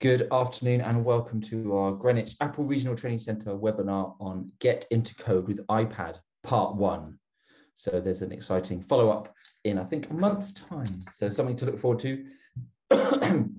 Good afternoon and welcome to our Greenwich Apple Regional Training Centre webinar on Get into Code with iPad, part one. So there's an exciting follow up in, I think, a month's time. So something to look forward to.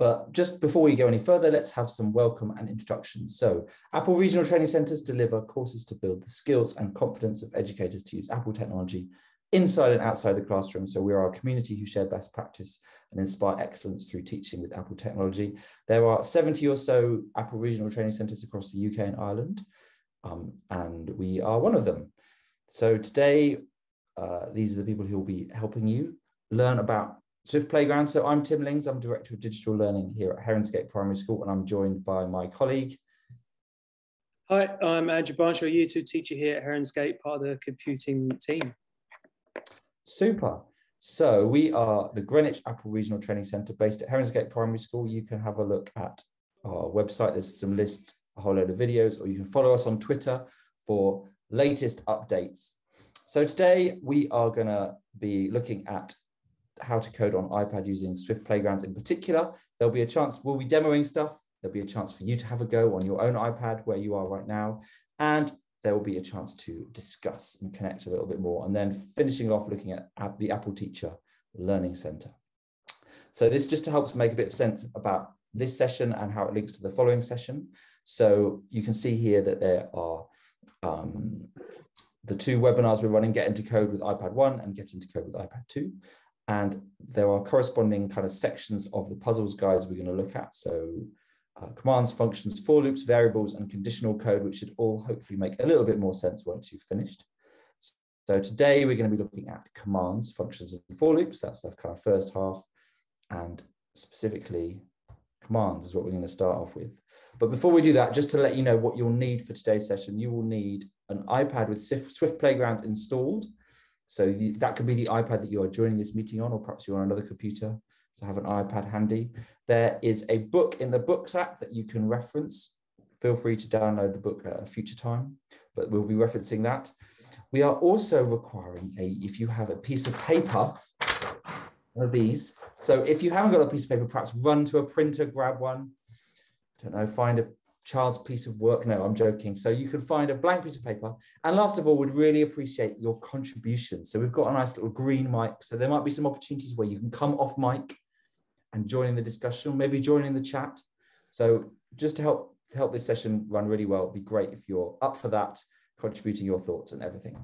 but just before we go any further, let's have some welcome and introductions. So Apple Regional Training Centres deliver courses to build the skills and confidence of educators to use Apple technology inside and outside the classroom. So we are a community who share best practice and inspire excellence through teaching with Apple technology. There are 70 or so Apple regional training centres across the UK and Ireland, um, and we are one of them. So today, uh, these are the people who will be helping you learn about Swift Playground. So I'm Tim Lings, I'm Director of Digital Learning here at Heronsgate Primary School, and I'm joined by my colleague. Hi, I'm Andrew Barnshaw, Year 2 teacher here at Heronsgate, part of the computing team. Super. So we are the Greenwich Apple Regional Training Centre based at Heronsgate Primary School. You can have a look at our website. There's some lists, a whole load of videos, or you can follow us on Twitter for latest updates. So today we are going to be looking at how to code on iPad using Swift Playgrounds in particular. There'll be a chance, we'll be demoing stuff. There'll be a chance for you to have a go on your own iPad where you are right now. And there will be a chance to discuss and connect a little bit more. And then finishing off looking at the Apple Teacher Learning Center. So this just to help make a bit of sense about this session and how it links to the following session. So you can see here that there are um, the two webinars we're running, Get into Code with iPad 1 and Get into Code with iPad 2. And there are corresponding kind of sections of the puzzles guides we're going to look at. So uh, commands, functions, for loops, variables, and conditional code, which should all hopefully make a little bit more sense once you've finished. So today we're going to be looking at commands, functions, and for loops. That's the kind of first half, and specifically commands is what we're going to start off with. But before we do that, just to let you know what you'll need for today's session, you will need an iPad with Swift Playground installed. So that could be the iPad that you are joining this meeting on, or perhaps you're on another computer to have an iPad handy. There is a book in the Books app that you can reference. Feel free to download the book at a future time, but we'll be referencing that. We are also requiring a, if you have a piece of paper, one of these. So if you haven't got a piece of paper, perhaps run to a printer, grab one. I Don't know, find a child's piece of work. No, I'm joking. So you can find a blank piece of paper. And last of all, we'd really appreciate your contribution. So we've got a nice little green mic. So there might be some opportunities where you can come off mic and joining the discussion, maybe joining the chat. So just to help to help this session run really well, it'd be great if you're up for that, contributing your thoughts and everything.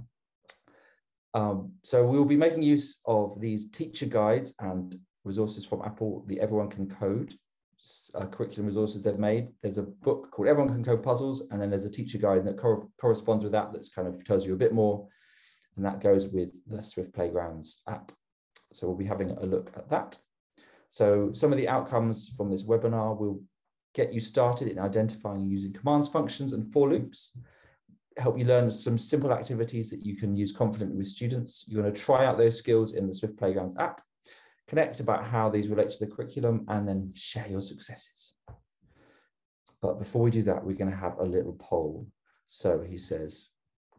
Um, so we'll be making use of these teacher guides and resources from Apple, the Everyone Can Code uh, curriculum resources they've made. There's a book called Everyone Can Code Puzzles, and then there's a teacher guide that cor corresponds with that that's kind of tells you a bit more, and that goes with the Swift Playgrounds app. So we'll be having a look at that. So some of the outcomes from this webinar will get you started in identifying using commands, functions, and for loops, help you learn some simple activities that you can use confidently with students. You're going to try out those skills in the Swift Playgrounds app, connect about how these relate to the curriculum, and then share your successes. But before we do that, we're going to have a little poll. So he says,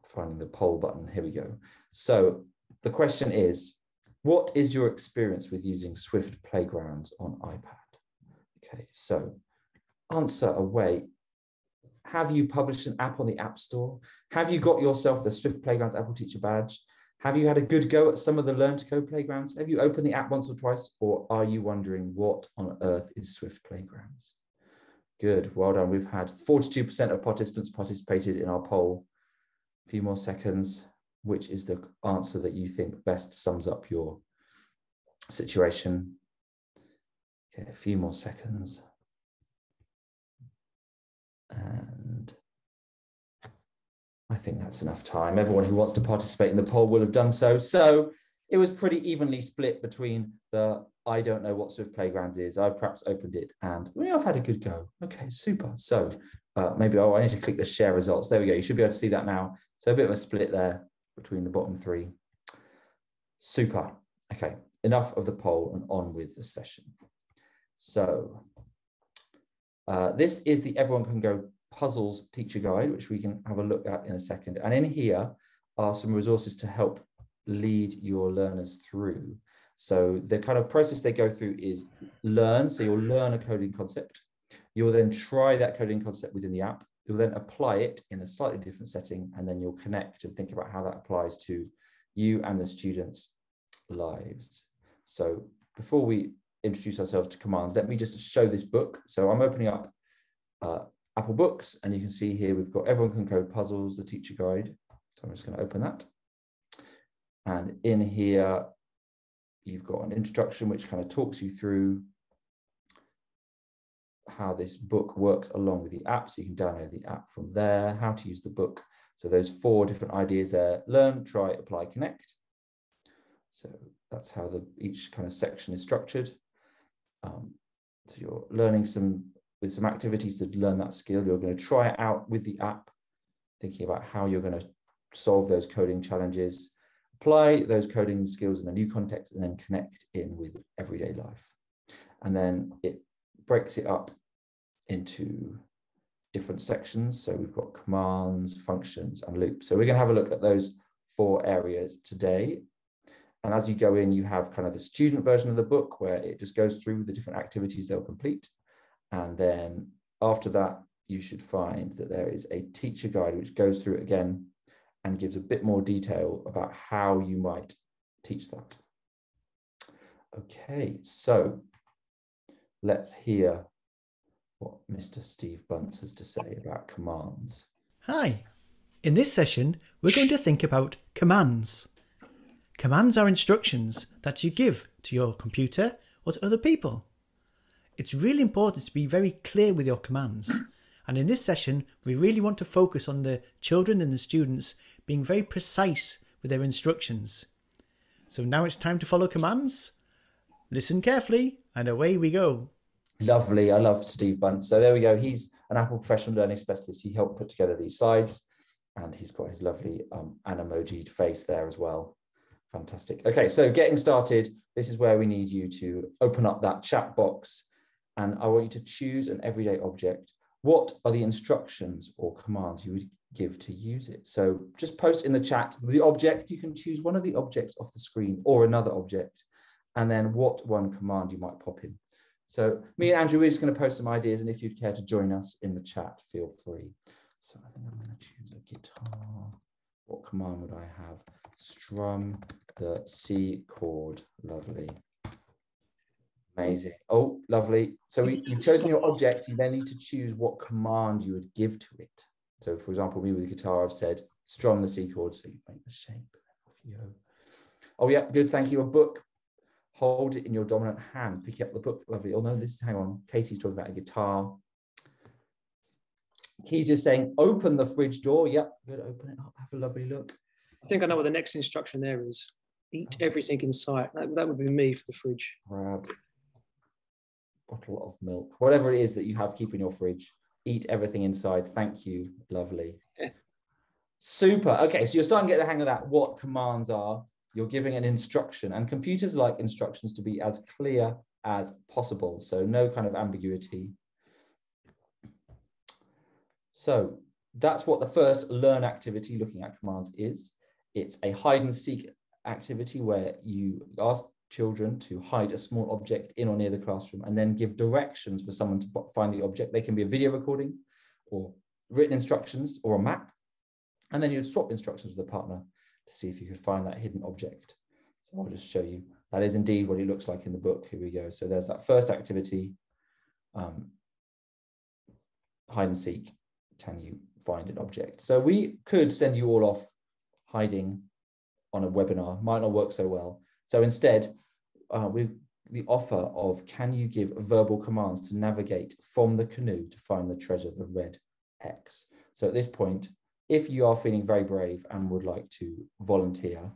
finding the poll button, here we go. So the question is, what is your experience with using Swift Playgrounds on iPad? Okay, so answer away. Have you published an app on the App Store? Have you got yourself the Swift Playgrounds Apple Teacher Badge? Have you had a good go at some of the Learn to Code playgrounds? Have you opened the app once or twice? Or are you wondering what on earth is Swift Playgrounds? Good, well done. We've had 42% of participants participated in our poll. A few more seconds which is the answer that you think best sums up your situation. Okay, a few more seconds. And I think that's enough time. Everyone who wants to participate in the poll will have done so. So it was pretty evenly split between the I don't know what Swift Playgrounds is. I've perhaps opened it and well, I've had a good go. Okay, super. So uh, maybe, oh, I need to click the share results. There we go. You should be able to see that now. So a bit of a split there between the bottom three. Super. Okay, enough of the poll and on with the session. So uh, this is the Everyone Can Code Puzzles teacher guide, which we can have a look at in a second. And in here are some resources to help lead your learners through. So the kind of process they go through is learn. So you'll learn a coding concept. You'll then try that coding concept within the app. You'll then apply it in a slightly different setting, and then you'll connect and think about how that applies to you and the students' lives. So before we introduce ourselves to commands, let me just show this book. So I'm opening up uh, Apple Books, and you can see here we've got Everyone Can Code Puzzles, the teacher guide. So I'm just going to open that. And in here, you've got an introduction which kind of talks you through how this book works along with the app. So you can download the app from there, how to use the book. So those four different ideas there, learn, try, apply, connect. So that's how the each kind of section is structured. Um, so you're learning some with some activities to learn that skill. You're going to try it out with the app, thinking about how you're going to solve those coding challenges, apply those coding skills in a new context, and then connect in with everyday life. And then it breaks it up into different sections. So we've got commands, functions, and loops. So we're going to have a look at those four areas today. And as you go in, you have kind of the student version of the book where it just goes through the different activities they'll complete. And then after that, you should find that there is a teacher guide which goes through it again and gives a bit more detail about how you might teach that. Okay, so let's hear what Mr. Steve Bunce has to say about commands. Hi. In this session, we're going to think about commands. Commands are instructions that you give to your computer or to other people. It's really important to be very clear with your commands. And in this session, we really want to focus on the children and the students being very precise with their instructions. So now it's time to follow commands. Listen carefully, and away we go. Lovely. I love Steve Bunce. So there we go. He's an Apple professional learning specialist. He helped put together these slides and he's got his lovely um, animojied face there as well. Fantastic. Okay, so getting started, this is where we need you to open up that chat box and I want you to choose an everyday object. What are the instructions or commands you would give to use it? So just post in the chat the object. You can choose one of the objects off the screen or another object, and then what one command you might pop in. So me and Andrew, we're just going to post some ideas, and if you'd care to join us in the chat, feel free. So I think I'm going to choose a guitar. What command would I have? Strum the C chord. Lovely. Amazing. Oh, lovely. So we, you've chosen your object. You then need to choose what command you would give to it. So for example, me with guitar, I've said strum the C chord. So you make the shape. Off you go. Oh yeah, good. Thank you. A book hold it in your dominant hand, pick up the book. Lovely. Oh no, this is, hang on. Katie's talking about a guitar. He's just saying, open the fridge door. Yep, good. Open it up. Have a lovely look. I think I know what the next instruction there is. Eat oh. everything in sight. That, that would be me for the fridge. Grab bottle of milk, whatever it is that you have, keep in your fridge. Eat everything inside. Thank you. Lovely. Yeah. Super. Okay, so you're starting to get the hang of that. What commands are you're giving an instruction and computers like instructions to be as clear as possible. So no kind of ambiguity. So that's what the first learn activity looking at commands is. It's a hide and seek activity where you ask children to hide a small object in or near the classroom and then give directions for someone to find the object. They can be a video recording or written instructions or a map. And then you'd swap instructions with a partner to see if you could find that hidden object. So I'll just show you. That is indeed what it looks like in the book. Here we go. So there's that first activity, um, hide and seek. Can you find an object? So we could send you all off hiding on a webinar. Might not work so well. So instead, uh, we the offer of can you give verbal commands to navigate from the canoe to find the treasure, the red X. So at this point, if you are feeling very brave and would like to volunteer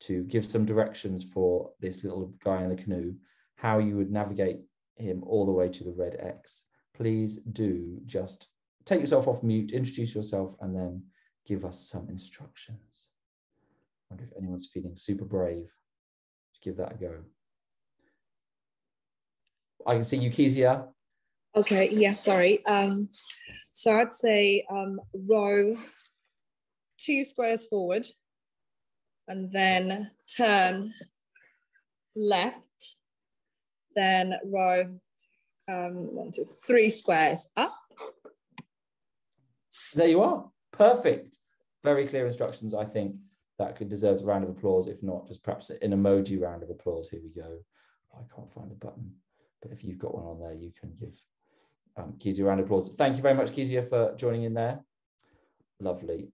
to give some directions for this little guy in the canoe, how you would navigate him all the way to the red X, please do just take yourself off mute, introduce yourself, and then give us some instructions. I wonder if anyone's feeling super brave. Just give that a go. I can see you, Kezia. Okay, yeah, sorry. Um, so I'd say um, row two squares forward and then turn left, then row um, one, two, three squares up. There you are. Perfect. Very clear instructions. I think that could deserve a round of applause. If not, just perhaps an emoji round of applause. Here we go. I can't find the button, but if you've got one on there, you can give um, Kezia a round of applause. Thank you very much, Kezia, for joining in there. Lovely.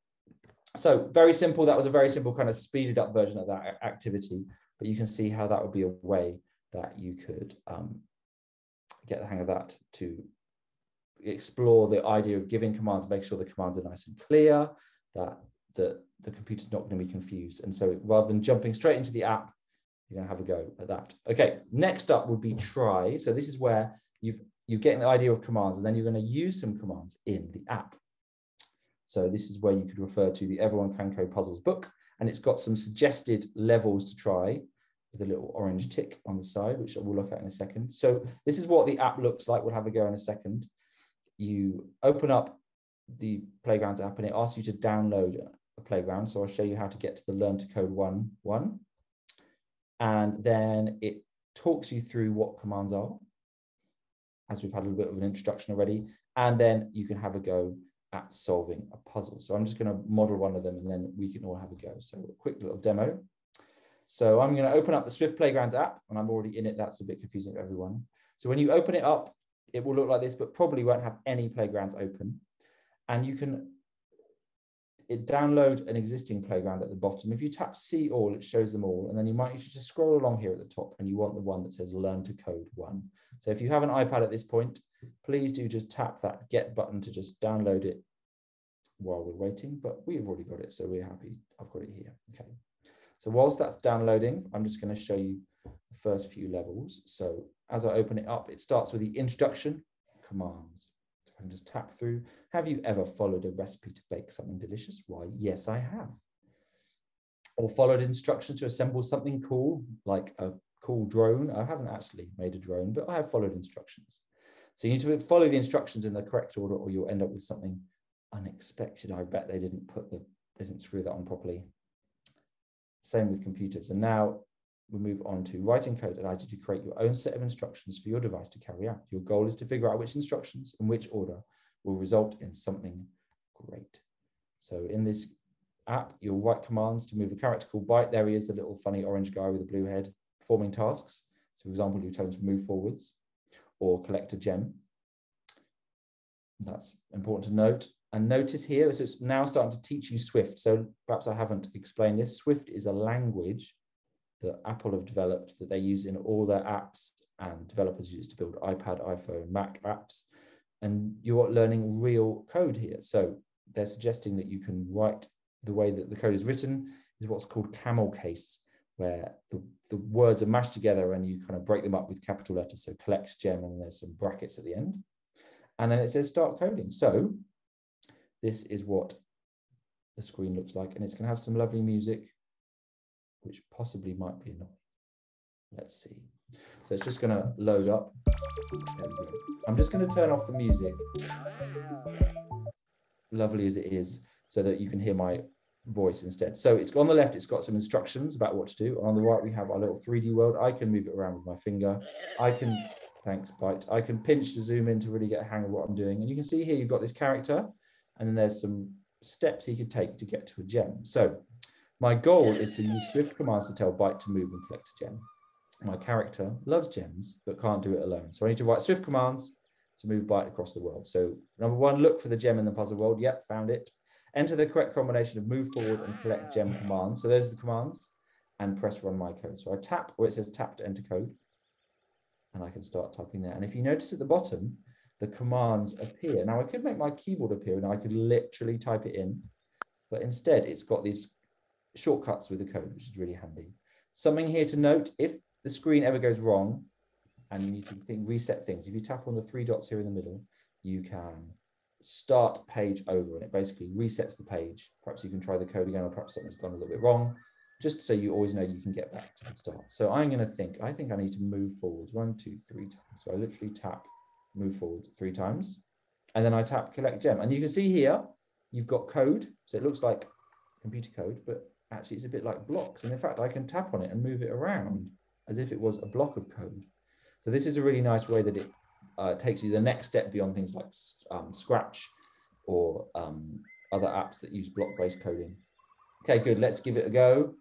So very simple. That was a very simple kind of speeded up version of that activity, but you can see how that would be a way that you could um, get the hang of that to explore the idea of giving commands, make sure the commands are nice and clear, that the, the computer's not going to be confused. And so rather than jumping straight into the app, you're going to have a go at that. Okay, next up would be try. So this is where you've you're getting the idea of commands, and then you're going to use some commands in the app. So this is where you could refer to the Everyone Can Code Puzzles book, and it's got some suggested levels to try with a little orange tick on the side, which we'll look at in a second. So this is what the app looks like. We'll have a go in a second. You open up the Playgrounds app and it asks you to download a playground. So I'll show you how to get to the Learn to Code 1 one. And then it talks you through what commands are, as we've had a little bit of an introduction already. And then you can have a go at solving a puzzle. So I'm just going to model one of them and then we can all have a go. So a quick little demo. So I'm going to open up the Swift Playground app and I'm already in it. That's a bit confusing for everyone. So when you open it up, it will look like this, but probably won't have any playgrounds open. And you can it download an existing playground at the bottom. If you tap see all, it shows them all. And then you might you should just scroll along here at the top and you want the one that says learn to code one. So if you have an iPad at this point, please do just tap that get button to just download it while we're waiting, but we've already got it. So we're happy. I've got it here. Okay. So whilst that's downloading, I'm just going to show you the first few levels. So as I open it up, it starts with the introduction commands. So I can just tap through. Have you ever followed a recipe to bake something delicious? Why, yes, I have. Or followed instructions to assemble something cool, like a cool drone. I haven't actually made a drone, but I have followed instructions. So you need to follow the instructions in the correct order or you'll end up with something unexpected. I bet they didn't put the, they didn't screw that on properly. Same with computers. And now we move on to writing code allows you to create your own set of instructions for your device to carry out. Your goal is to figure out which instructions in which order will result in something great. So in this app, you'll write commands to move a character called Byte. There he is, the little funny orange guy with a blue head, performing tasks. So for example, you tell him to move forwards or collect a gem. That's important to note. And notice here, it's now starting to teach you Swift. So perhaps I haven't explained this. Swift is a language that Apple have developed that they use in all their apps and developers use to build iPad, iPhone, Mac apps. And you're learning real code here. So they're suggesting that you can write the way that the code is written is what's called camel case, where the, the words are mashed together and you kind of break them up with capital letters. So collect gem and there's some brackets at the end. And then it says start coding. So this is what the screen looks like. And it's going to have some lovely music, which possibly might be annoying. Let's see. So it's just going to load up. I'm just going to turn off the music, lovely as it is, so that you can hear my voice instead. So it's on the left, it's got some instructions about what to do. On the right, we have our little 3D world. I can move it around with my finger. I can, thanks, Byte. I can pinch to zoom in to really get a hang of what I'm doing. And you can see here, you've got this character and then there's some steps he could take to get to a gem. So my goal is to use Swift commands to tell Byte to move and collect a gem. My character loves gems, but can't do it alone. So I need to write Swift commands to move Byte across the world. So number one, look for the gem in the puzzle world. Yep, found it. Enter the correct combination of move forward and collect gem commands. So those are the commands and press run my code. So I tap where it says tap to enter code and I can start typing there. And if you notice at the bottom, the commands appear. Now I could make my keyboard appear and I could literally type it in, but instead it's got these shortcuts with the code, which is really handy. Something here to note, if the screen ever goes wrong and you need to think, reset things, if you tap on the three dots here in the middle, you can start page over and it basically resets the page. Perhaps you can try the code again or perhaps something's gone a little bit wrong, just so you always know you can get back to the start. So I'm going to think, I think I need to move forwards one, two, three times. So I literally tap move forward three times. And then I tap collect gem. And you can see here, you've got code. So it looks like computer code, but actually it's a bit like blocks. And in fact, I can tap on it and move it around. as if it was a block of code. So this is a really nice way that it uh, takes you the next step beyond things like um, Scratch or um, other apps that use block-based coding. Okay, good. Let's give it a go.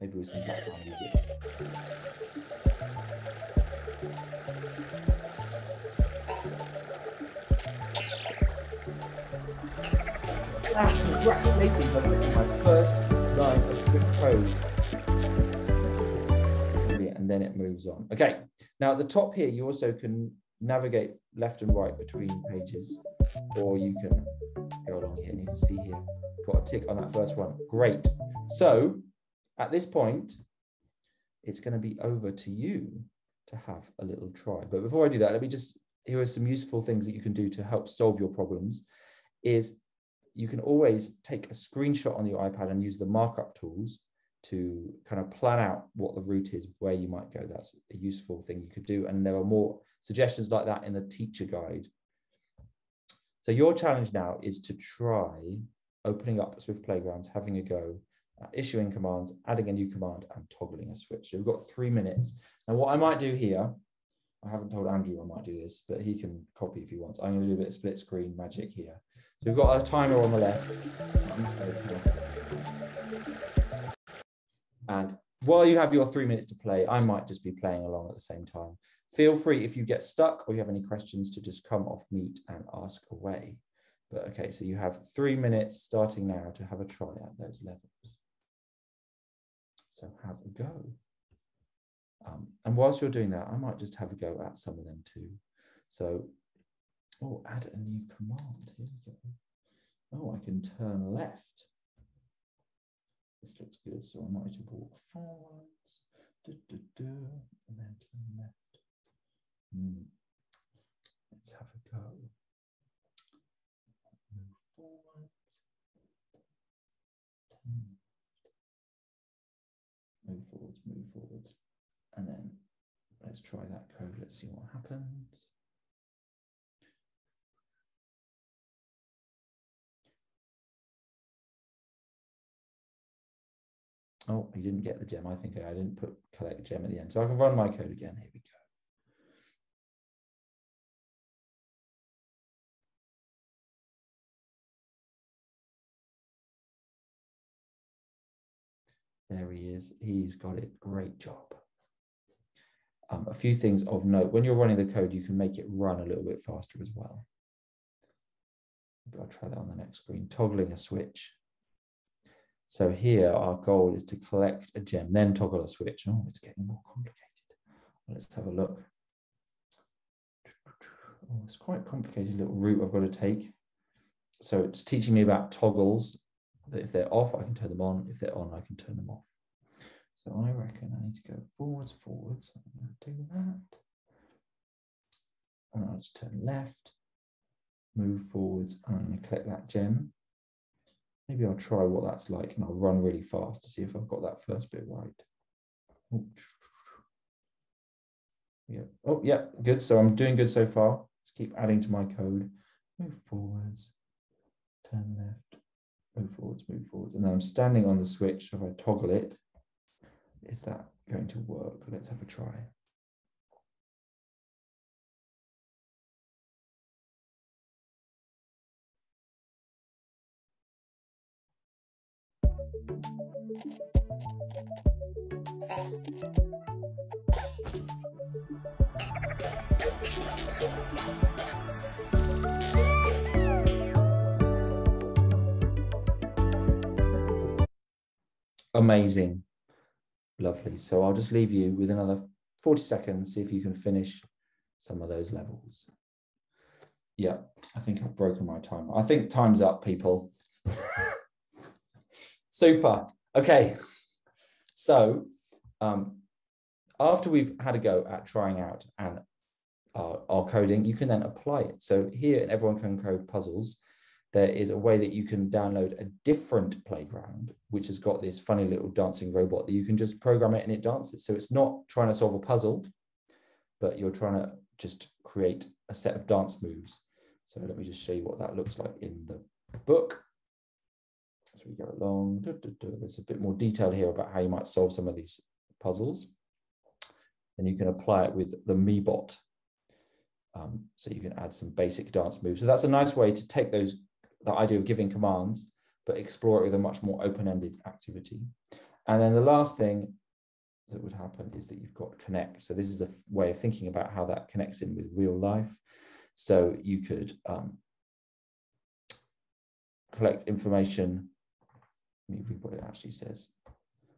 Maybe with some background music. Congratulations, I've written my first line of Swift code. And then it moves on. Okay, now at the top here, you also can navigate left and right between pages, or you can go along here and you can see here, got a tick on that first one. Great. So at this point, it's going to be over to you to have a little try. But before I do that, let me just, here are some useful things that you can do to help solve your problems is you can always take a screenshot on your iPad and use the markup tools to kind of plan out what the route is, where you might go. That's a useful thing you could do. And there are more suggestions like that in the teacher guide. So your challenge now is to try opening up Swift Playgrounds, having a go, uh, issuing commands, adding a new command and toggling a switch. So we've got three minutes. Now what I might do here, I haven't told Andrew I might do this, but he can copy if he wants. I'm gonna do a bit of split screen magic here. So we've got a timer on the left. And while you have your three minutes to play, I might just be playing along at the same time. Feel free if you get stuck or you have any questions to just come off mute and ask away. But okay, so you have three minutes starting now to have a try at those levels. So have a go. Um, and whilst you're doing that, I might just have a go at some of them too. So, oh, add a new command. Here we go. Oh, I can turn left. This looks good. So I might to walk forwards, do, do, do, and then turn left. Hmm. Let's have a go. Move forward. Turn. Move forwards. And then let's try that code. Let's see what happens. Oh, he didn't get the gem. I think I didn't put collect gem at the end. So I can run my code again. Here we go. There he is. He's got it. Great job. Um, a few things of note. When you're running the code, you can make it run a little bit faster as well. I'll try that on the next screen. Toggling a switch. So here our goal is to collect a gem, then toggle a switch. Oh, it's getting more complicated. Let's have a look. Oh, it's quite a complicated little route I've got to take. So it's teaching me about toggles, that if they're off, I can turn them on. If they're on, I can turn them off. So I reckon I need to go forwards, forwards. I'm going to do that. And I'll just turn left, move forwards, and I'm going to collect that gem. Maybe I'll try what that's like and I'll run really fast to see if I've got that first bit right. Oh, yeah. Oh, yeah, good. So I'm doing good so far. Let's keep adding to my code. Move forwards, turn left, move forwards, move forwards. And then I'm standing on the switch. If I toggle it, is that going to work? Let's have a try. Amazing. Lovely. So I'll just leave you with another 40 seconds, see if you can finish some of those levels. Yeah, I think I've broken my time. I think time's up, people. Super. Okay. So um, after we've had a go at trying out and our, our coding, you can then apply it. So here, Everyone Can Code Puzzles, there is a way that you can download a different playground, which has got this funny little dancing robot that you can just program it and it dances. So it's not trying to solve a puzzle, but you're trying to just create a set of dance moves. So let me just show you what that looks like in the book. As we go along, there's a bit more detail here about how you might solve some of these puzzles. And you can apply it with the MeeBot. Um, so you can add some basic dance moves. So that's a nice way to take those, the idea of giving commands, but explore it with a much more open-ended activity. And then the last thing that would happen is that you've got connect. So this is a way of thinking about how that connects in with real life. So you could um, collect information. Let me read what it actually says.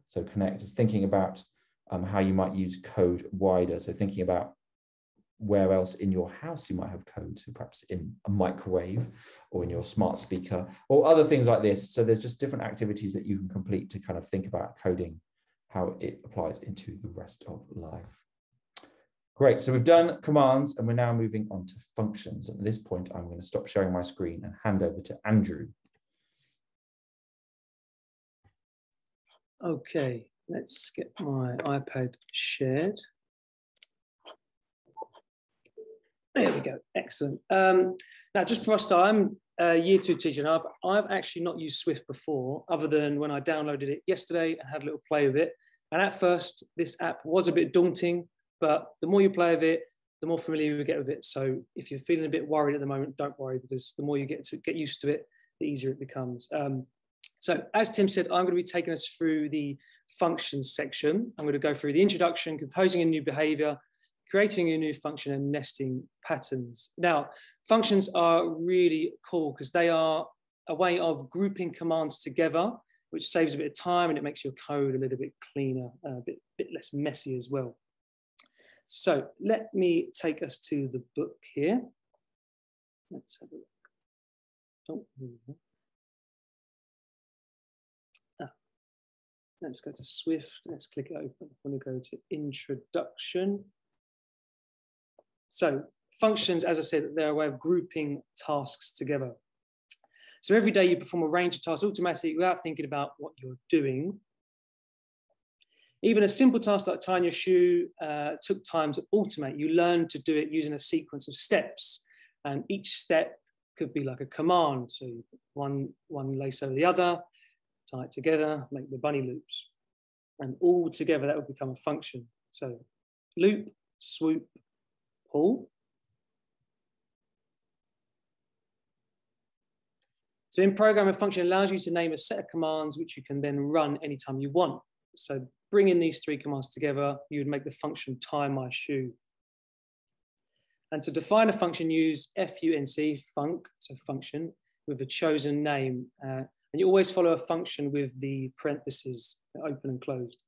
So connect is thinking about um, how you might use code wider. So thinking about where else in your house you might have code, so perhaps in a microwave or in your smart speaker or other things like this. So there's just different activities that you can complete to kind of think about coding, how it applies into the rest of life. Great, so we've done commands and we're now moving on to functions. At this point, I'm going to stop sharing my screen and hand over to Andrew. Okay, let's get my iPad shared. There we go, excellent. Um, now, just for us, I'm a year two teacher, and I've, I've actually not used Swift before, other than when I downloaded it yesterday and had a little play with it. And at first, this app was a bit daunting, but the more you play with it, the more familiar you get with it. So if you're feeling a bit worried at the moment, don't worry, because the more you get to get used to it, the easier it becomes. Um, so as Tim said, I'm going to be taking us through the functions section. I'm going to go through the introduction, composing a new behavior, creating a new function and nesting patterns. Now, functions are really cool because they are a way of grouping commands together, which saves a bit of time and it makes your code a little bit cleaner, uh, a bit, bit less messy as well. So let me take us to the book here. Let's have a look. Oh, ah. Let's go to Swift. Let's click open. I want to go to introduction. So functions, as I said, they're a way of grouping tasks together. So every day you perform a range of tasks automatically without thinking about what you're doing. Even a simple task like tying your shoe uh, took time to automate. You learn to do it using a sequence of steps. And each step could be like a command. So one, one lace over the other, tie it together, make the bunny loops. And all together, that would become a function. So loop, swoop, pull. So in program, a function allows you to name a set of commands which you can then run anytime you want. So bringing these three commands together, you would make the function tie my shoe. And to define a function, use func, func, so function, with a chosen name. Uh, and you always follow a function with the parentheses open and closed.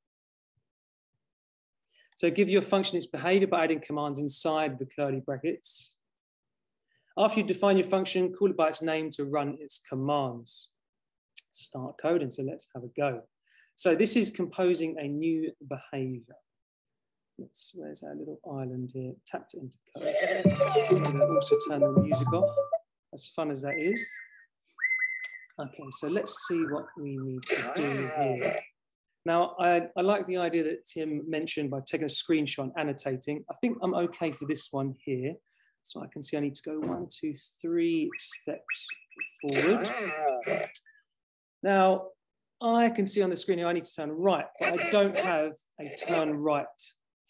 So give your function its behavior by adding commands inside the curly brackets. After you define your function, call it by its name to run its commands. Start coding, so let's have a go. So this is composing a new behavior. Let's, where's our little island here? Tapped into code. Also turn the music off, as fun as that is. Okay, so let's see what we need to do here. Now, I, I like the idea that Tim mentioned by taking a screenshot and annotating. I think I'm okay for this one here. So I can see I need to go one, two, three steps forward. Now, I can see on the screen here I need to turn right, but I don't have a turn right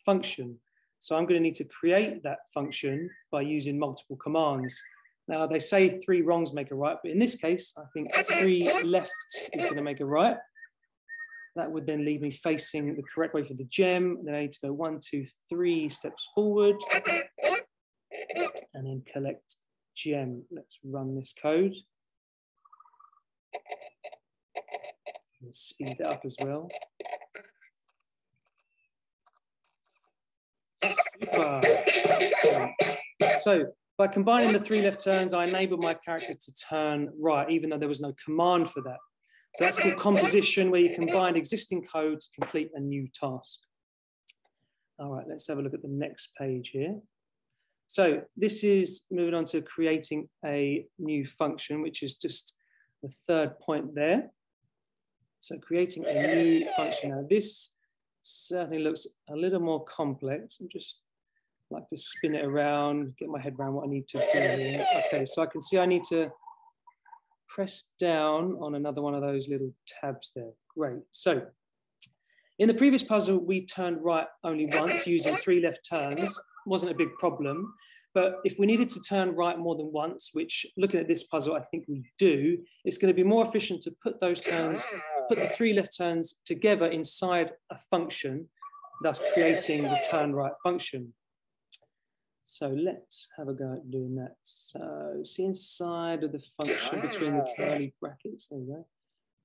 function. So I'm going to need to create that function by using multiple commands. Now they say three wrongs make a right, but in this case, I think three lefts is going to make a right. That would then leave me facing the correct way for the gem. Then I need to go one, two, three steps forward and then collect gem. Let's run this code. Let's speed it up as well. Super. So by combining the three left turns, I enabled my character to turn right, even though there was no command for that. So that's called composition, where you combine existing code to complete a new task. All right, let's have a look at the next page here. So this is moving on to creating a new function, which is just the third point there. So creating a new function. Now this certainly looks a little more complex. I'm just like to spin it around, get my head around what I need to do. Okay, so I can see I need to press down on another one of those little tabs there. Great. So In the previous puzzle, we turned right only once using three left turns. Wasn't a big problem. But if we needed to turn right more than once, which looking at this puzzle, I think we do, it's going to be more efficient to put those turns, put the three left turns together inside a function, thus creating the turn right function. So let's have a go at doing that. So see inside of the function between the ah. curly brackets, there we go.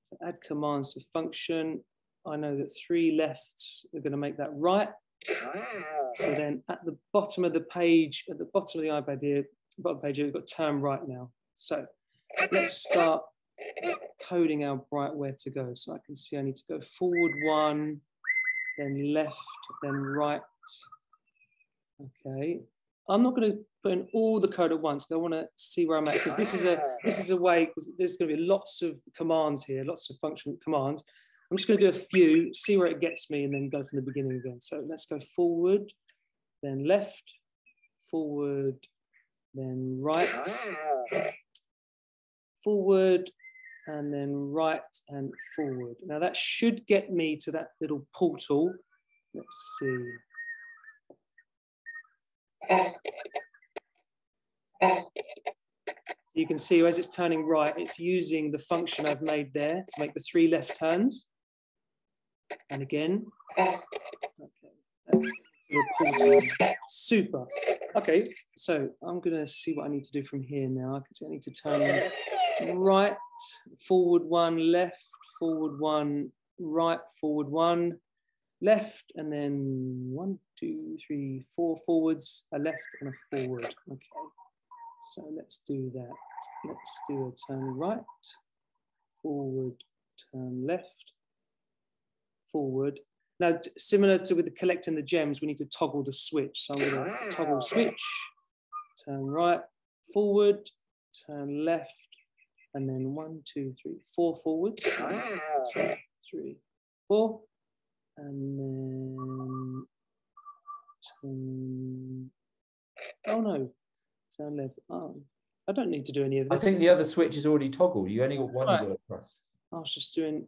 So add commands to function. I know that three lefts are going to make that right. Ah. So then at the bottom of the page, at the bottom of the iPad here, bottom page here, we've got turn right now. So let's start coding our bright where to go. So I can see I need to go forward one, then left, then right. Okay. I'm not going to put in all the code at once because I want to see where I'm at because this is a this is a way because there's going to be lots of commands here, lots of function commands. I'm just going to do a few, see where it gets me, and then go from the beginning again. So let's go forward, then left, forward, then right, forward, and then right and forward. Now that should get me to that little portal. Let's see. You can see as it's turning right, it's using the function I've made there to make the three left turns. And again, okay. Super. Okay, so I'm gonna see what I need to do from here now. I can see I need to turn right, forward one, left, forward one, right, forward one, left, and then one, two, three, four forwards, a left and a forward. Okay, so let's do that. Let's do a turn right, forward, turn left, forward. Now, similar to with the collecting the gems, we need to toggle the switch. So I'm going to toggle switch, turn right, forward, turn left, and then one, two, three, four forwards. One, two, three, four. And then turn, oh no, turn left. Oh, I don't need to do any of this. I think the other switch is already toggled. You only got one right. to press. I was just doing.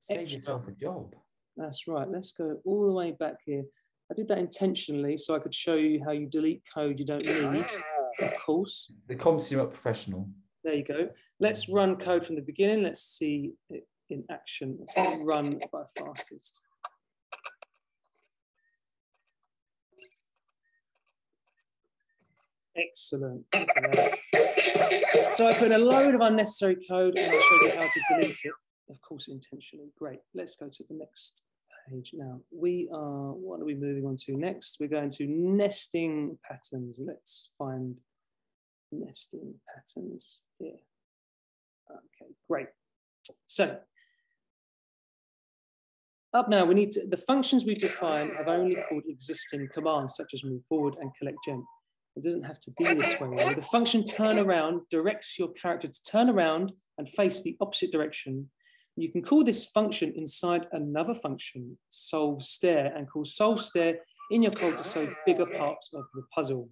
Save extra. yourself a job. That's right. Let's go all the way back here. I did that intentionally so I could show you how you delete code you don't need, of course. The consummate professional. There you go. Let's run code from the beginning. Let's see it in action. Let's run by fastest. Excellent. So I put a load of unnecessary code and I showed you how to delete it of course, intentionally. Great. Let's go to the next page now. We are, what are we moving on to next? We're going to nesting patterns. Let's find nesting patterns here. Okay, great. So up now, we need to, the functions we define have only called existing commands, such as move forward and collect gem. It doesn't have to be this way. The function turn around directs your character to turn around and face the opposite direction you can call this function inside another function, solve stair, and call solve stair in your code to solve bigger parts of the puzzle.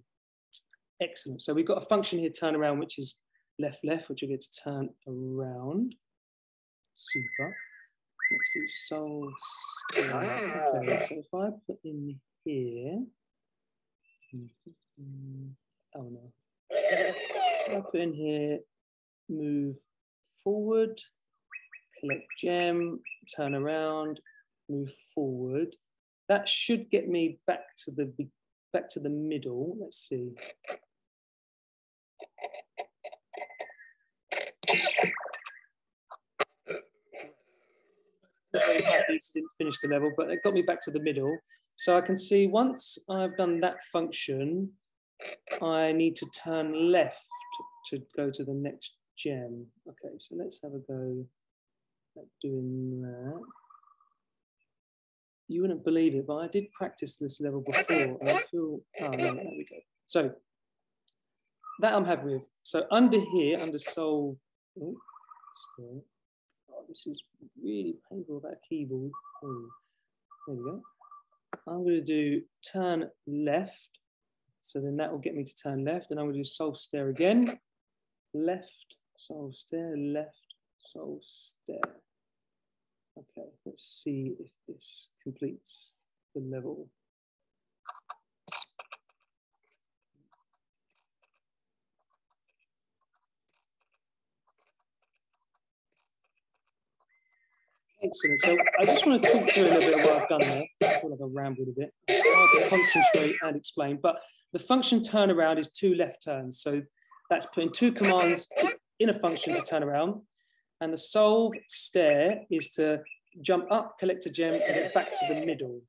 Excellent. So we've got a function here, turn around, which is left, left, which you get to turn around. Super. Let's do solve stair. Ah. Okay, so if I put in here, Mm, oh no. I put in here, move forward, collect gem, turn around, move forward. That should get me back to the back to the middle. Let's see. didn't finish the level, but it got me back to the middle. So I can see once I've done that function, I need to turn left to go to the next gem. Okay, so let's have a go at doing that. You wouldn't believe it, but I did practice this level before, I feel, oh no, there we go. So that I'm happy with. So under here, under soul, oh, oh, this is really painful, that keyboard. Oh, there we go. I'm going to do turn left. So then that will get me to turn left. And I'm to do solve stair again. Left, solve stair, left, solve stair. Okay, let's see if this completes the level. Excellent. So I just want to talk through a little bit of what I've done there. I feel like I've rambled a bit. It's hard to concentrate and explain, but the function turnaround is two left turns. So that's putting two commands in a function to turn around. And the solve stair is to jump up, collect a gem, and get back to the middle.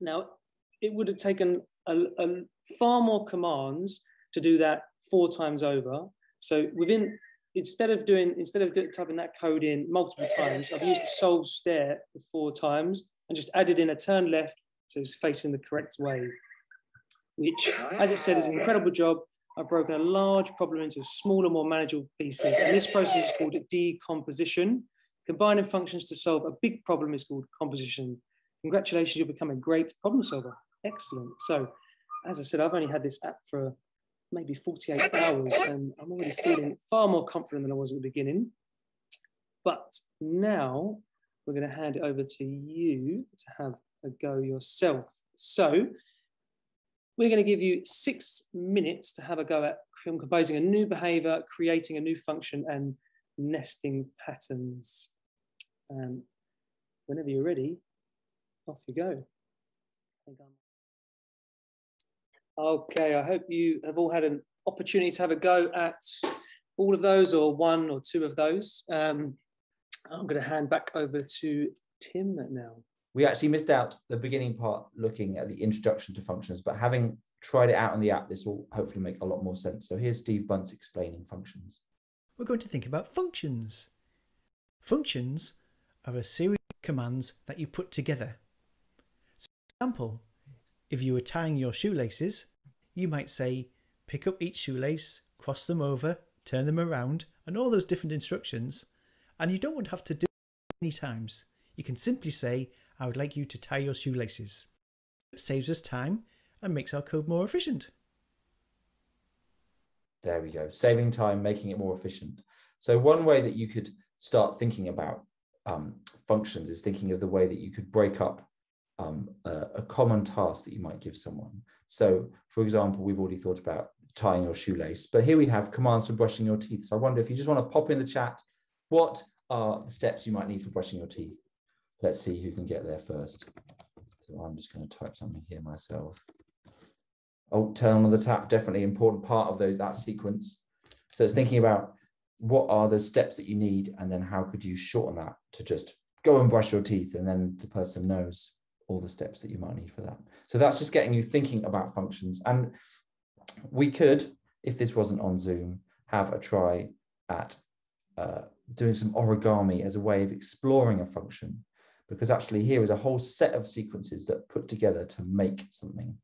Now, it would have taken a, a far more commands to do that four times over. So within instead of doing instead of typing that code in multiple times, I've used the solve stair four times and just added in a turn left so it's facing the correct way. Which, as I said, is an incredible job. I've broken a large problem into smaller, more manageable pieces, and this process is called decomposition. Combining functions to solve a big problem is called composition. Congratulations, you'll become a great problem solver. Excellent. So, as I said, I've only had this app for maybe 48 hours, and I'm already feeling far more confident than I was at the beginning. But now we're going to hand it over to you to have a go yourself. So we're going to give you six minutes to have a go at composing a new behavior, creating a new function, and nesting patterns. Um, whenever you're ready, off you go. Okay, I hope you have all had an opportunity to have a go at all of those or one or two of those. Um, I'm going to hand back over to Tim now. We actually missed out the beginning part looking at the introduction to functions, but having tried it out on the app, this will hopefully make a lot more sense. So here's Steve Bunce explaining functions. We're going to think about functions. Functions are a series of commands that you put together. So for example, if you were tying your shoelaces, you might say, pick up each shoelace, cross them over, turn them around, and all those different instructions. And you don't want to have to do it many times. You can simply say, I would like you to tie your shoelaces. It saves us time and makes our code more efficient. There we go. Saving time, making it more efficient. So one way that you could start thinking about um, functions is thinking of the way that you could break up um, a, a, common task that you might give someone. So, for example, we've already thought about tying your shoelace, but here we have commands for brushing your teeth. So I wonder if you just want to pop in the chat, what are the steps you might need for brushing your teeth? Let's see who can get there first. So I'm just going to type something here myself. Oh, turn on the tap, definitely important part of those that sequence. So it's thinking about what are the steps that you need, and then how could you shorten that to just go and brush your teeth, and then the person knows all the steps that you might need for that. So that's just getting you thinking about functions. And we could, if this wasn't on Zoom, have a try at uh, doing some origami as a way of exploring a function, because actually here is a whole set of sequences that put together to make something.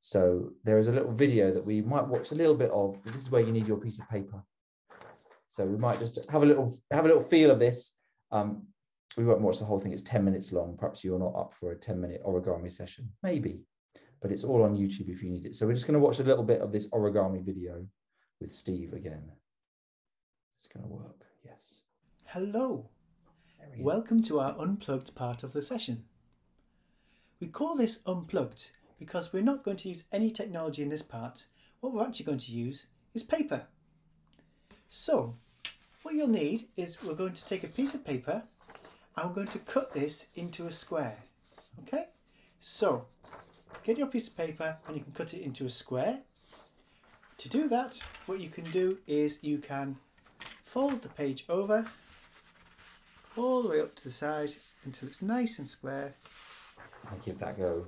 So there is a little video that we might watch a little bit of. This is where you need your piece of paper. So we might just have a little have a little feel of this. Um, we won't watch the whole thing. It's 10 minutes long. Perhaps you're not up for a 10 minute origami session. Maybe, but it's all on YouTube if you need it. So we're just going to watch a little bit of this origami video with Steve again. It's going to work. Yes. Hello. Welcome to our unplugged part of the session. We call this unplugged because we're not going to use any technology in this part. What we're actually going to use is paper. So, what you'll need is we're going to take a piece of paper I'm going to cut this into a square. Okay, so get your piece of paper and you can cut it into a square. To do that, what you can do is you can fold the page over all the way up to the side until it's nice and square. I'll give that a go.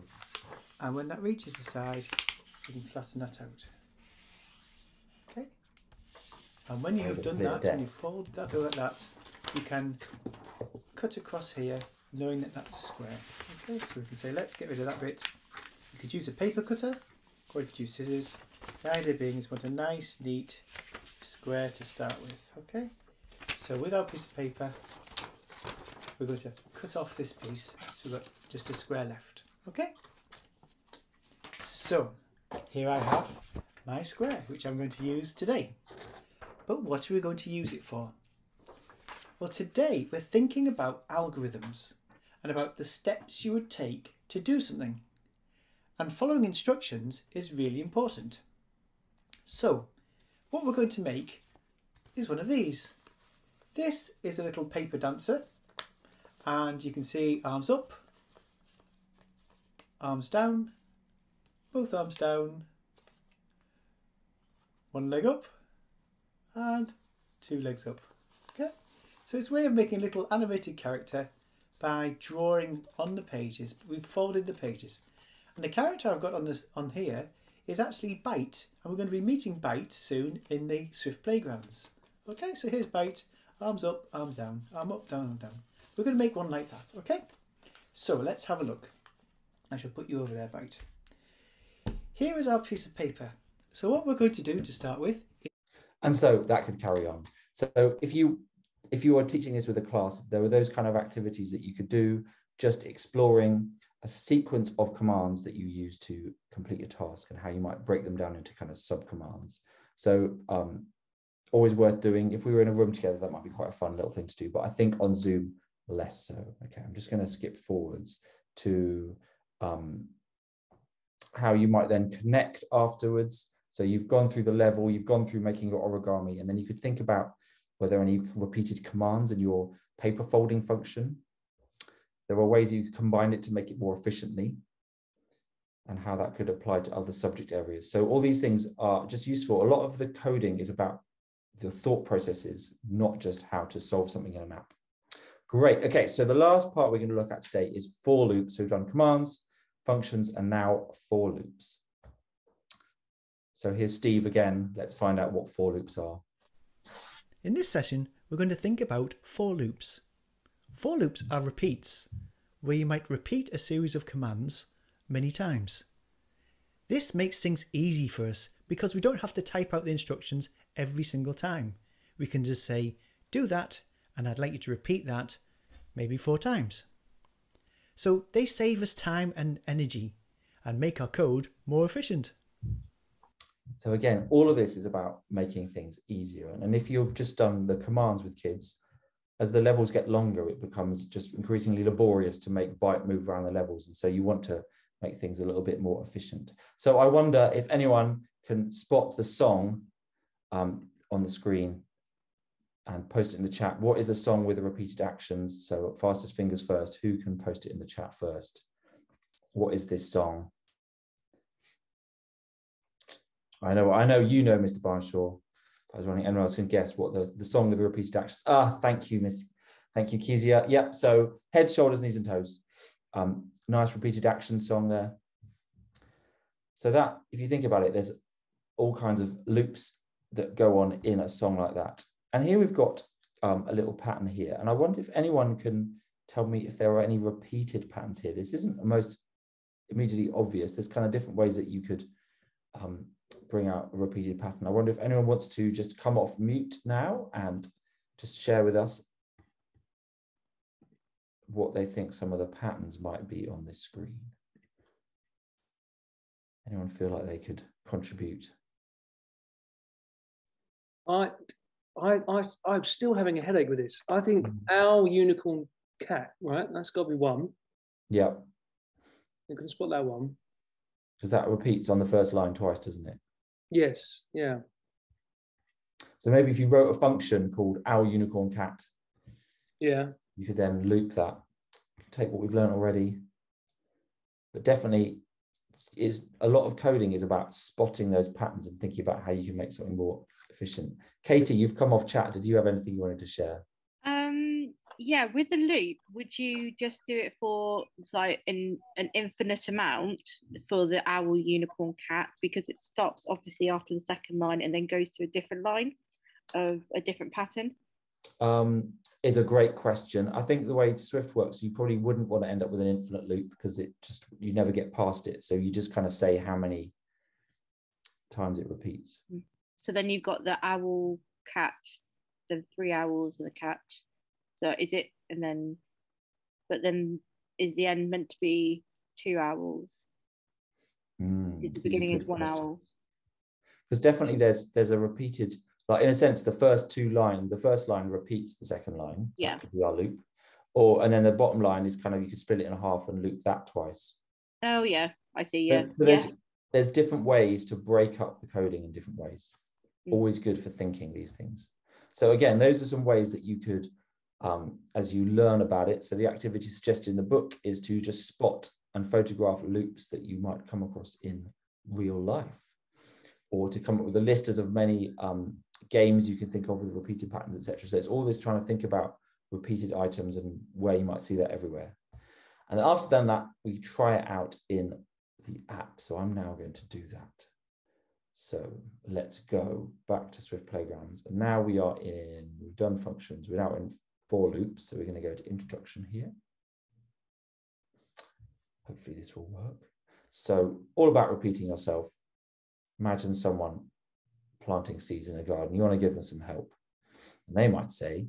And when that reaches the side, you can flatten that out. Okay. And when you have done that, when you fold that over like that, you can cut across here, knowing that that's a square. Okay, so we can say, let's get rid of that bit. You could use a paper cutter, or you could use scissors. The idea being is want a nice, neat square to start with, okay? So with our piece of paper, we're going to cut off this piece, so we've got just a square left, okay? So, here I have my square, which I'm going to use today. But what are we going to use it for? Well, today we're thinking about algorithms and about the steps you would take to do something. And following instructions is really important. So, what we're going to make is one of these. This is a little paper dancer, and you can see arms up, arms down, both arms down, one leg up, and two legs up. Okay, so it's a way of making a little animated character by drawing on the pages. We've folded the pages, and the character I've got on this on here is actually Byte, and we're going to be meeting Byte soon in the Swift Playgrounds. Okay, so here's Byte, arms up, arms down, arm up, down, down. We're going to make one like that, okay? So let's have a look. I shall put you over there, Byte. Here is our piece of paper. So what we're going to do to start with and so that could carry on so if you if you are teaching this with a class there are those kind of activities that you could do just exploring a sequence of commands that you use to complete your task and how you might break them down into kind of sub commands so um, always worth doing if we were in a room together that might be quite a fun little thing to do but i think on zoom less so okay i'm just going to skip forwards to um, how you might then connect afterwards so you've gone through the level, you've gone through making your origami, and then you could think about were there any repeated commands in your paper folding function. There are ways you combine it to make it more efficiently and how that could apply to other subject areas. So all these things are just useful. A lot of the coding is about the thought processes, not just how to solve something in an app. Great. Okay, so the last part we're going to look at today is for loops. So we've done commands, functions, and now for loops. So here's Steve again. Let's find out what for loops are. In this session, we're going to think about for loops. For loops are repeats, where you might repeat a series of commands many times. This makes things easy for us because we don't have to type out the instructions every single time. We can just say, do that, and I'd like you to repeat that maybe four times. So they save us time and energy and make our code more efficient. So again, all of this is about making things easier. And if you've just done the commands with kids, as the levels get longer, it becomes just increasingly laborious to make Byte move around the levels. And so you want to make things a little bit more efficient. So I wonder if anyone can spot the song um, on the screen and post it in the chat. What is a song with the repeated actions? So fastest fingers first. Who can post it in the chat first? What is this song? I know, I know you know, Mr. Barnshaw. I was wondering anyone else can guess what the, the song of the repeated actions. Ah, thank you, Miss. Thank you, Kezia. Yep. So head, shoulders, knees, and toes. Um, nice repeated action song there. So that, if you think about it, there's all kinds of loops that go on in a song like that. And here we've got um, a little pattern here. And I wonder if anyone can tell me if there are any repeated patterns here. This isn't the most immediately obvious. There's kind of different ways that you could um, bring out a repeated pattern. I wonder if anyone wants to just come off mute now and just share with us what they think some of the patterns might be on this screen. Anyone feel like they could contribute? I, I, I, I'm still having a headache with this. I think mm. our unicorn, cat, right? That's got to be one. Yeah. You can spot that one because that repeats on the first line twice, doesn't it? Yes, yeah. So maybe if you wrote a function called our unicorn cat, yeah, you could then loop that, take what we've learned already. But definitely, is a lot of coding is about spotting those patterns and thinking about how you can make something more efficient. Katie, you've come off chat. Did you have anything you wanted to share? yeah, with the loop, would you just do it for like in an infinite amount for the owl, unicorn, cat because it stops obviously after the second line and then goes to a different line of a different pattern? Um, is a great question. I think the way Swift works, you probably wouldn't want to end up with an infinite loop because it just you never get past it. So you just kind of say how many times it repeats. So then you've got the owl, cat, the three owls and the cat so is it, and then, but then is the end meant to be two owls? Mm, is the beginning is one question. owl? Because definitely there's there's a repeated like in a sense, the first two lines, the first line repeats the second line. Yeah. Could be our loop. Or and then the bottom line is kind of you could split it in half and loop that twice. Oh yeah, I see. So- Yeah. So there's yeah. there's different ways to break up the coding in different ways. Mm. Always good for thinking these things. So again, those are some ways that you could, um, as you learn about it. So the activity suggested in the book is to just spot and photograph loops that you might come across in real life, or to come up with a list as of many um, games you can think of with repeated patterns, etc. So it's all this trying to think about repeated items and where you might see that everywhere. And after done that, we try it out in the app. So I'm now going to do that. So let's go back to Swift Playgrounds. And now we are in, we've done functions, we're now in for loops. So we're going to go to introduction here. Hopefully this will work. So all about repeating yourself. Imagine someone planting seeds in a garden. You want to give them some help. And they might say,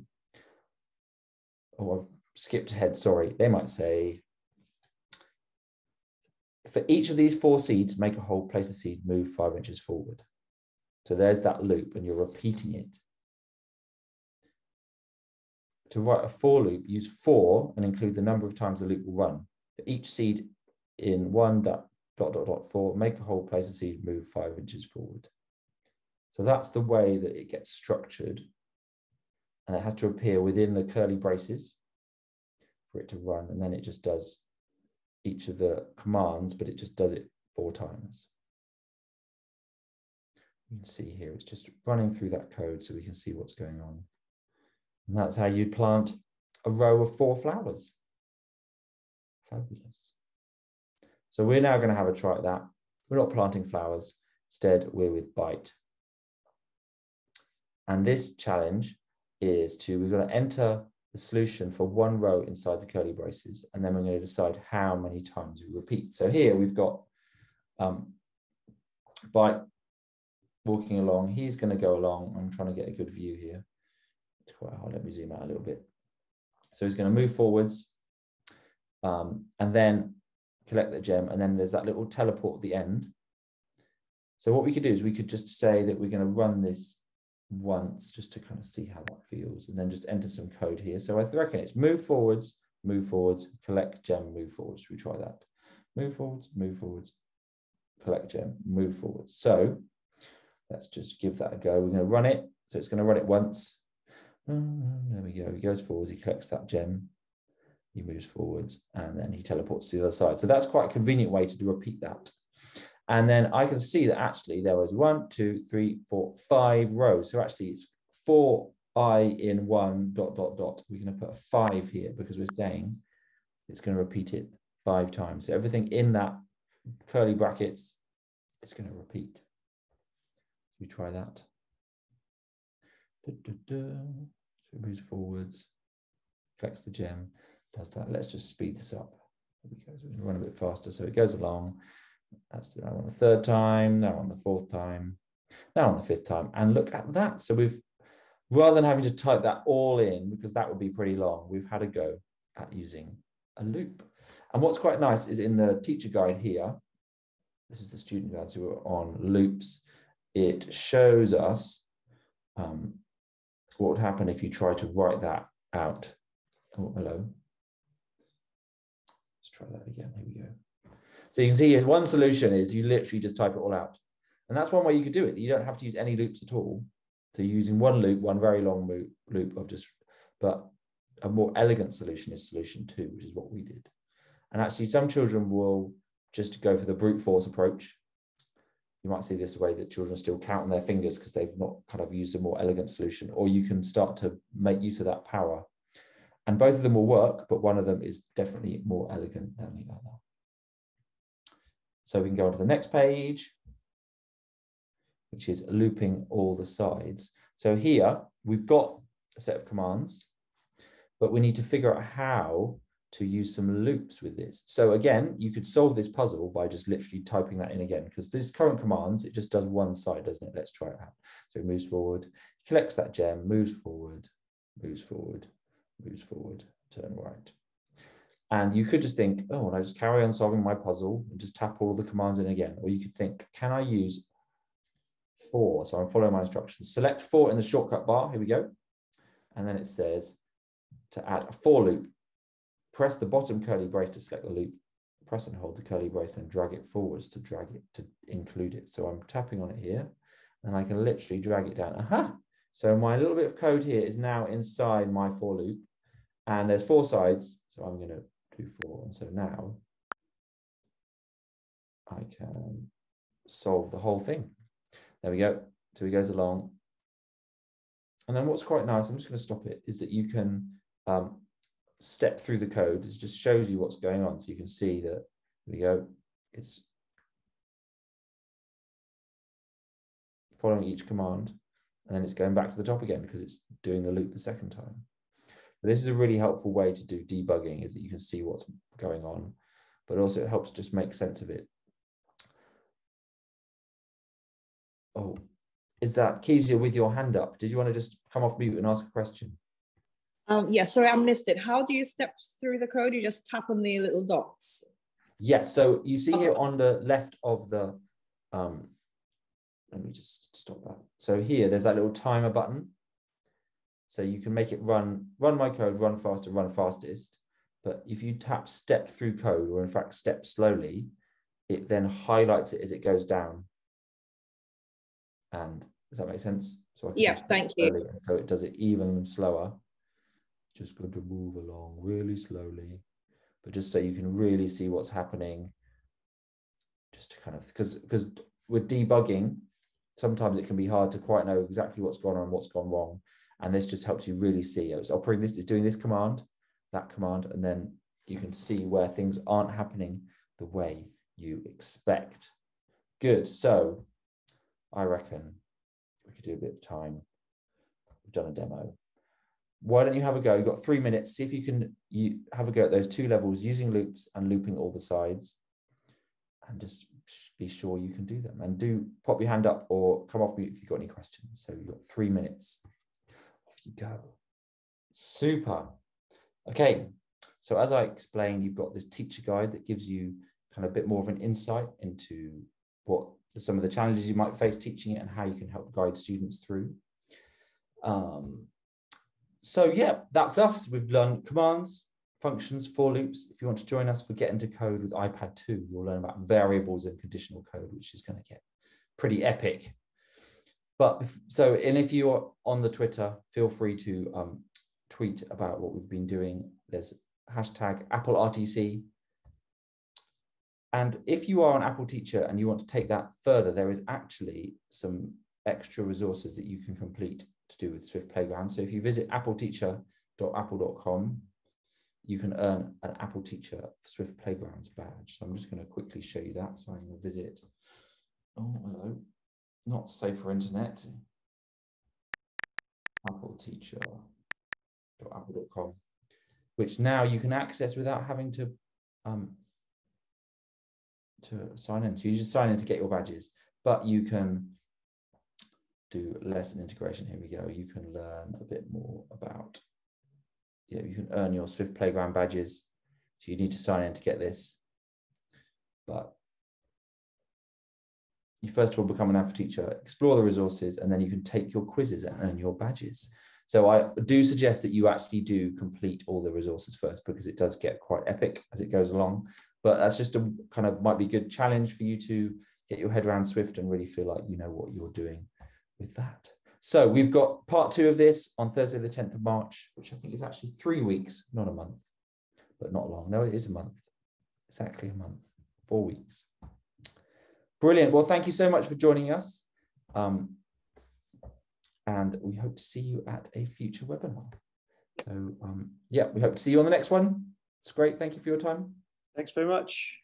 oh, I've skipped ahead, sorry. They might say, for each of these four seeds, make a hole, place a seed, move five inches forward. So there's that loop and you're repeating it. To write a for loop, use for and include the number of times the loop will run. For each seed in one dot, dot, dot, dot, four, make a hole, place a seed, move five inches forward. So that's the way that it gets structured. And it has to appear within the curly braces for it to run. And then it just does each of the commands, but it just does it four times. You can see here, it's just running through that code so we can see what's going on. And that's how you plant a row of four flowers. Fabulous. So we're now going to have a try at that. We're not planting flowers. Instead, we're with byte. And this challenge is to, we're going to enter the solution for one row inside the curly braces, and then we're going to decide how many times we repeat. So here we've got um, byte walking along. He's going to go along. I'm trying to get a good view here. It's quite hard. Let me zoom out a little bit. So he's going to move forwards um, and then collect the gem. And then there's that little teleport at the end. So what we could do is we could just say that we're going to run this once just to kind of see how that feels and then just enter some code here. So I reckon it's move forwards, move forwards, collect gem, move forwards. Should we try that? Move forwards, move forwards, collect gem, move forwards. So let's just give that a go. We're going to run it. So it's going to run it once. Mm, there we go. He goes forwards, he collects that gem, he moves forwards, and then he teleports to the other side. So that's quite a convenient way to repeat that. And then I can see that actually there was one, two, three, for, five rows. So actually it's four i in one dot, dot, dot. We're going to put a five here because we're saying it's going to repeat it five times. So everything in that curly brackets, it's going to repeat. We try that. Da, da, da. So it moves forwards, collects the gem, does that. Let's just speed this up. We we run a bit faster. So it goes along. That's now on the third time, now on the fourth time, now on the fifth time. And look at that. So we've, rather than having to type that all in, because that would be pretty long, we've had a go at using a loop. And what's quite nice is in the teacher guide here, this is the student guides who are on loops, it shows us um, what would happen if you try to write that out. Oh, hello. Let's try that again. Here we go. So you can see one solution is you literally just type it all out. And that's one way you could do it. You don't have to use any loops at all. So using one loop, one very long loop, loop of just, but a more elegant solution is solution two, which is what we did. And actually some children will just go for the brute force approach. You might see this way that children still count on their fingers because they've not kind of used a more elegant solution, or you can start to make use of that power. And both of them will work, but one of them is definitely more elegant than the other. So we can go on to the next page, which is looping all the sides. So here we've got a set of commands, but we need to figure out how to use some loops with this. So again, you could solve this puzzle by just literally typing that in again, because this current commands, it just does one side, doesn't it? Let's try it out. So it moves forward, collects that gem, moves forward, moves forward, moves forward, turn right. And you could just think, oh, well, I just carry on solving my puzzle and just tap all the commands in again. Or you could think, can I use for. So I'm following my instructions. Select for in the shortcut bar. Here we go. And then it says to add a for loop. Press the bottom curly brace to select the loop. Press and hold the curly brace, then drag it forwards to drag it to include it. So I'm tapping on it here, and I can literally drag it down. Aha! So my little bit of code here is now inside my for loop, and there's four sides. So I'm going to do four. And so now I can solve the whole thing. There we go. So he goes along. And then what's quite nice, I'm just going to stop it, is that you can um, step through the code. It just shows you what's going on. So you can see that, we go, it's following each command. And then it's going back to the top again because it's doing the loop the second time. But this is a really helpful way to do debugging is that you can see what's going on, but also it helps just make sense of it Oh, is that Kezia with your hand up? Did you want to just come off mute and ask a question? Um, yeah, sorry, I missed it. How do you step through the code? You just tap on the little dots. Yes, so you see here on the left of the, um, let me just stop that. So here, there's that little timer button. So you can make it run, run my code, run faster, run fastest. But if you tap step through code, or in fact step slowly, it then highlights it as it goes down and does that make sense? So yeah, thank you. So it does it even slower. Just going to move along really slowly, but just so you can really see what's happening. Just to kind of because because with debugging, sometimes it can be hard to quite know exactly what's gone on, what's gone wrong, and this just helps you really see. Oh, it's operating this is doing this command, that command, and then you can see where things aren't happening the way you expect. Good. So I reckon we could do a bit of time. We've done a demo. Why don't you have a go? You've got three minutes. See if you can you have a go at those two levels using loops and looping all the sides. And just be sure you can do them. And do pop your hand up or come off mute if you've got any questions. So you've got three minutes. You go. Super. Okay. So as I explained, you've got this teacher guide that gives you kind of a bit more of an insight into what some of the challenges you might face teaching it and how you can help guide students through. Um, so yeah, that's us. We've learned commands, functions, for loops. If you want to join us for Get into Code with iPad 2, you'll learn about variables and conditional code, which is going to get pretty epic. But so, and if you're on the Twitter, feel free to um, tweet about what we've been doing. There's hashtag Apple RTC and if you are an Apple teacher and you want to take that further, there is actually some extra resources that you can complete to do with Swift Playground. So if you visit appleteacher.apple.com, you can earn an Apple Teacher Swift Playgrounds badge. So I'm just going to quickly show you that. So I'm going to visit, oh, hello, not safe for internet, appleteacher.apple.com, which now you can access without having to um, to sign in. So you just sign in to get your badges, but you can do lesson integration. Here we go. You can learn a bit more about, yeah, you can earn your Swift Playground badges. So you need to sign in to get this. But you first of all become an Apple teacher, explore the resources, and then you can take your quizzes and earn your badges. So I do suggest that you actually do complete all the resources first because it does get quite epic as it goes along. But that's just a kind of might be a good challenge for you to get your head around Swift and really feel like you know what you're doing with that. So we've got part two of this on Thursday, the 10th of March, which I think is actually three weeks, not a month, but not long. No, it is a month, exactly a month, four weeks. Brilliant. Well, thank you so much for joining us. Um, and we hope to see you at a future webinar. So um, yeah, we hope to see you on the next one. It's great. Thank you for your time. Thanks very much.